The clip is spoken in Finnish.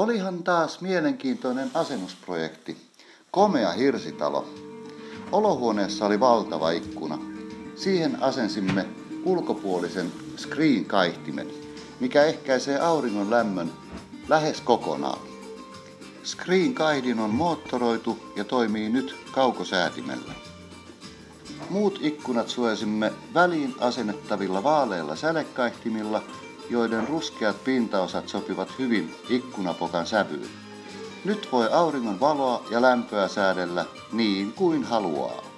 Olihan taas mielenkiintoinen asennusprojekti. Komea hirsitalo. Olohuoneessa oli valtava ikkuna. Siihen asensimme ulkopuolisen screen-kaihtimen, mikä ehkäisee auringon lämmön lähes kokonaan. Screen-kaihdin on moottoroitu ja toimii nyt kaukosäätimellä. Muut ikkunat suojasimme väliin asennettavilla vaaleilla sälekaihtimilla, joiden ruskeat pintaosat sopivat hyvin ikkunapokan sävyyn. Nyt voi auringon valoa ja lämpöä säädellä niin kuin haluaa.